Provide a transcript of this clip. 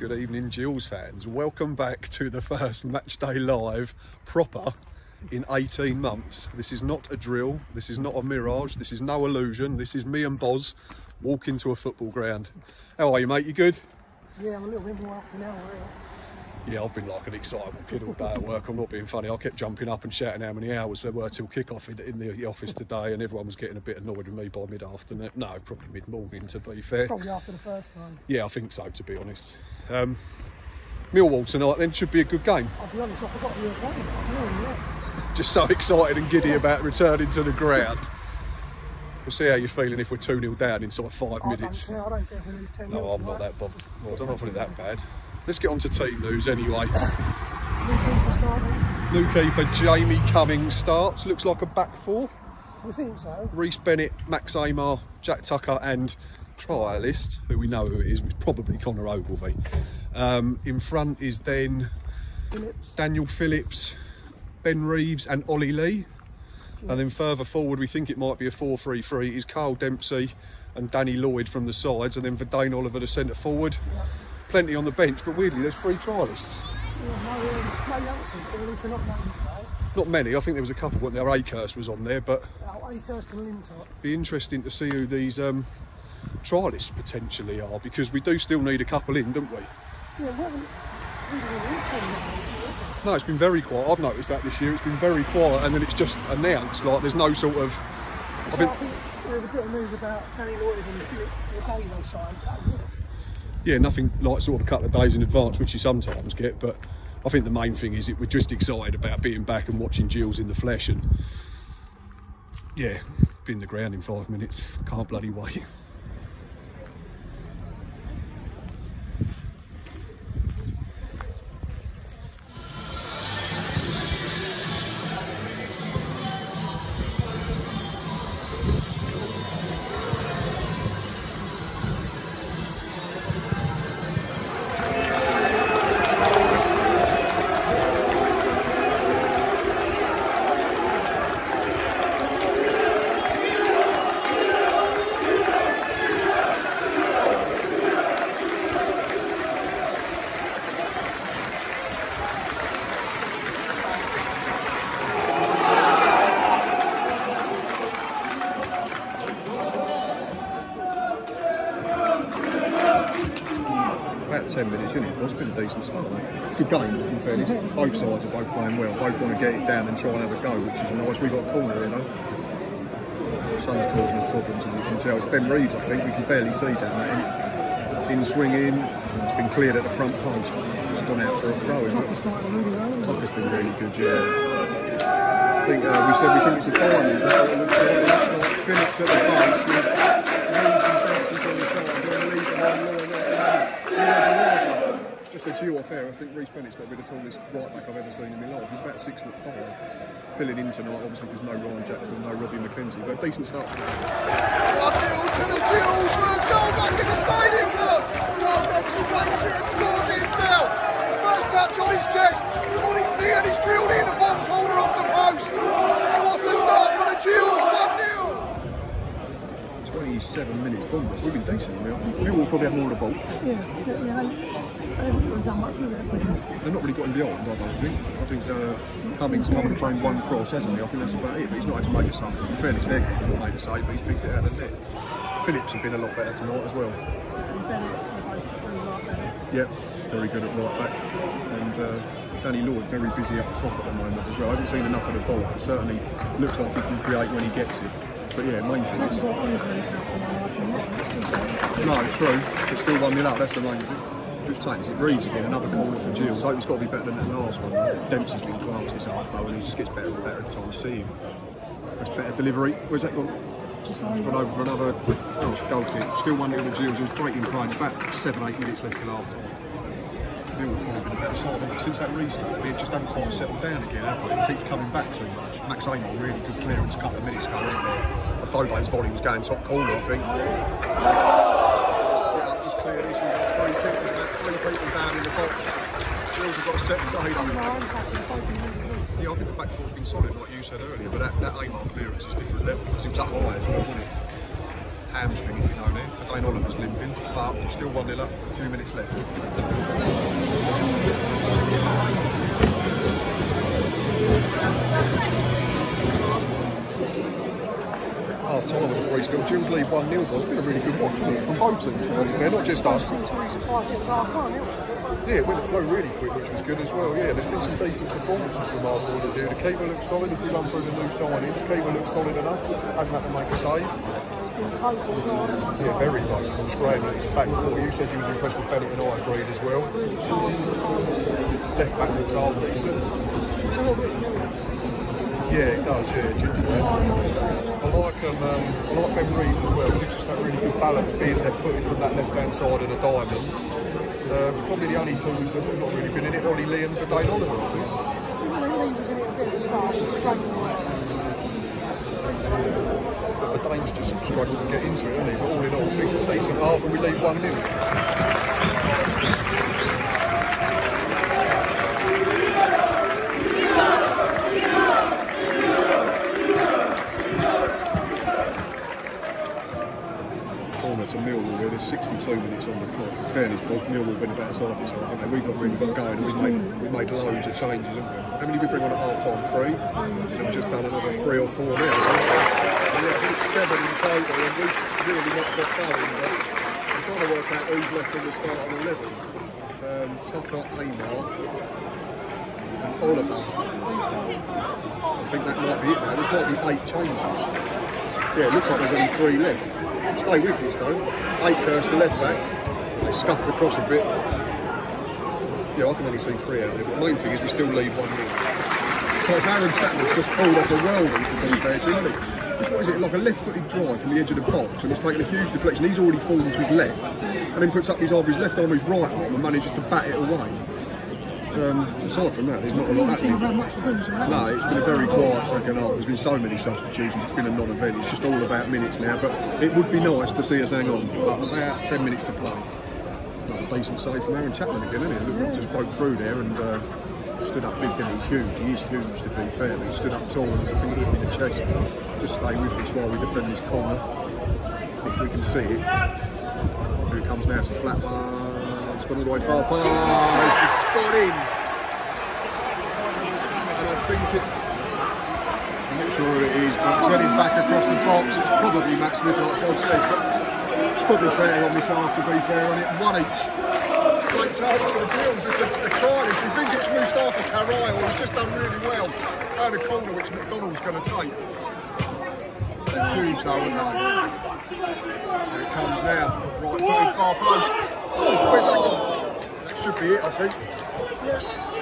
Good evening, Gills fans. Welcome back to the first match day live proper in 18 months. This is not a drill, this is not a mirage, this is no illusion. This is me and Boz walking to a football ground. How are you, mate? You good? Yeah, I'm a little bit more up now. Yeah, I've been like an excitable kid all day at work. I'm not being funny. I kept jumping up and shouting how many hours there were till kick-off in, in the office today, and everyone was getting a bit annoyed with me by mid-afternoon. No, probably mid-morning, to be fair. Probably after the first time. Yeah, I think so, to be honest. Um, Millwall tonight then should be a good game. I'll be honest, I forgot you were playing. Yeah. Just so excited and giddy about returning to the ground. We'll see how you're feeling if we're 2 0 down inside five I don't minutes. care. I don't care if we lose 10 No, I'm not that bothered. Well, I don't know if it's that bad. Let's get on to team news anyway. New keeper starting. New keeper Jamie Cummings starts. Looks like a back four. We think so. Reese Bennett, Max Ehmer, Jack Tucker, and trialist, who we know who it is, probably Conor Ogilvie. Um, in front is then Phillips. Daniel Phillips, Ben Reeves, and Ollie Lee. And then further forward, we think it might be a 4 3 3 is Kyle Dempsey and Danny Lloyd from the sides, and then Vadaine Oliver, the centre forward. Yeah. Plenty on the bench, but weirdly, there's three trialists. Yeah, no, um, no youngsters, but at least they're not. Not many, I think there was a couple, weren't there? Akers was on there, but and Lintott. be interesting to see who these um, trialists potentially are because we do still need a couple in, don't we? Yeah, we haven't really been into them No, it's been very quiet. I've noticed that this year. It's been very quiet, and then it's just announced like there's no sort of. I I think, think there was a bit of news about Danny Lloyd and Philip they signed. That yeah, nothing like sort of a couple of days in advance, which you sometimes get. But I think the main thing is it we're just excited about being back and watching Gills in the flesh, and yeah, be in the ground in five minutes. Can't bloody wait. 10 minutes, isn't it? It's been a decent start, mate. Good game, in fairness. Both sides are both playing well. Both want to get it down and try and have a go, which is nice. we got a corner, you know. Sun's causing us problems, as you can tell. It's Ben Reeves, I think. We can barely see down that end. In swinging. It's been cleared at the front post. It's gone out for a throw. Really. Tucker's been really good, yeah. I think uh, we said we think it's a diamond. That's it looks like. It looks like Phillips at the base with Reeves and Benson's on the side. Lead behind Lloyd. Just said to you off air, I think Reece Bennett's got to be the tallest right back I've ever seen in my life. He's about six foot five. Filling in tonight, obviously, because no Ryan Jackson, no Robbie McKenzie, but decent start. One to the Gills. First goal back in the stadium takes it and scores himself. First touch on his chest, on his knee, and he's drilled in the bottom corner off the post. What a start for the Gills. One 0 27 minutes, bombers. We've been decent, we We will probably have more of the ball. Yeah, yeah, yeah they, haven't really done much with it. They've not really got him behind, I don't think. I think uh, Cummings come and playing one cross, hasn't he? I think that's about it, but he's not had to make a save. In fairness, their keeper made a save, but he's picked it out of the net. Phillips has been a lot better tonight as well. And Bennett, both do Bennett. Yep, very good at right back. And uh, Danny Lloyd very busy up top at the moment as well. Hasn't seen enough of the ball. But certainly looks like he can create when he gets it. But yeah, main thing is what I'm going to for my liking. Yeah, no, true. It's still one nil up. That's the main thing. Just takes it. Reeves again, another corner for Gills. I hope it's got to be better than that last one. Dempsey's been class this half though, and he just gets better and better every time you see him. That's better delivery. Where's that gone? just gone over for another oh, goal kick. Still one nil to Gills. It was breaking play. About seven, eight minutes left till half time. Mill have probably been a better side haven't they? since that restart. We just haven't quite settled down again, have we? It keeps coming back too much. Max Ehmer really good clearance a couple of minutes ago, wasn't there? Afobe's volley was going top corner, I think. Just a bit up, just clear this. We've got three people, three people down in the box. Gills have got a set play. No, don't they? I'm happy. Both of them really good. Yeah, I think the back four's been solid, like you said earlier, but that, that Ehmer clearance is different level because it was up high as well, wasn't it? hamstring, if you know there. Vadaine Oliver's limping, but still 1 0 up, a few minutes left. half time at the Priestfield Gills lead 1 0 was. It's been a really good watch, hasn't it? From both teams, be fair, not just us. Both teams really surprised at half time, didn't Yeah, it went the flow really quick, which was good as well. Yeah, there's been some decent performances from our board to do. The keeper looks solid if we run through the new signings. The keeper looks solid enough, hasn't had to make a save. Yeah, very vocal. Screaming at his back foot. You said you was impressed with Bennett and I agreed as well. Left back looks half decent. It's. Yeah, it does, yeah, ginger. I like um, um, I like Ben Reed as well. Gives us that really good balance, being left footed from that left hand side of the diamond. Uh, probably the only two that have not really been in it. Ollie Lee and Dane Oliver, I think. Though Lee was in it a bit at the start, Dane's just struggled to get into it, hasn't he? But all in all, big decent half, and we lead one 0 corner to Millwall there's 62 minutes on the clock. In fairness, boys, Millwall been about side this half, haven't they? We've not really got going and we've made, we've made loads of changes, haven't we? How many did we bring on at half time? Three? And we've just done another three or four now. I think it's seven in total and we've really not got going. But I'm trying to work out who's left in the start starting 11. Um, Tucker, Ehmer, and Oliver. I think that might be it now. There's might be eight changes. Yeah, it looks like there's only three left. Stay with us though. Eight Kirst, the left back. They scuffed across a bit. Yeah, I can only see three out there. But the main thing is we still leave one nil. So it's Aaron Chapman's just pulled off a worldie to be fair to hasn't he? What is it, like a left-footed drive from the edge of the box and it's taken a huge deflection. He's already fallen to his left and then puts up his either his left arm or his right arm and manages to bat it away. Um, aside from that, there's not a lot happening. have much to do, so that No, it's been a very quiet second half. There's been so many substitutions. It's been a non-event. It's just all about minutes now. But it would be nice to see us hang on. But about 10 minutes to play. Like a decent save from Aaron Chapman again, isn't it? Yeah. Just broke through there and uh, stood up big. Then he's huge. He is huge to be fair. He stood up tall and hit him in the chest. Just stay with us while we defend this corner. If we can see it. Here comes now. It's a flat one. It's gone all the way far past. It's spot in and I think it. I'm not sure who it is, but turning back across the box, it's probably Matt Smith, like God says, but it's probably fair on this half to be fair on it. One each. Great chance for the Gills. It's a, a try. If you think it's Mustapha Carayol, he's just done really well. Out of corner, which MacDonald's going to take. Huge though, aren't? Here it comes now. Right footed far post. Oh, that should be it, I think. That's